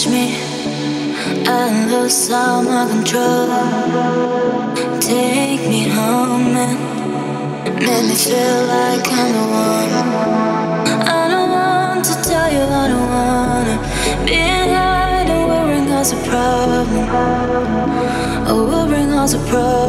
touch me, I lose all my control. Take me home and make me feel like I'm the one. I don't want to tell you I don't wanna. be hiding will bring us a problem. Oh, will bring us a problem.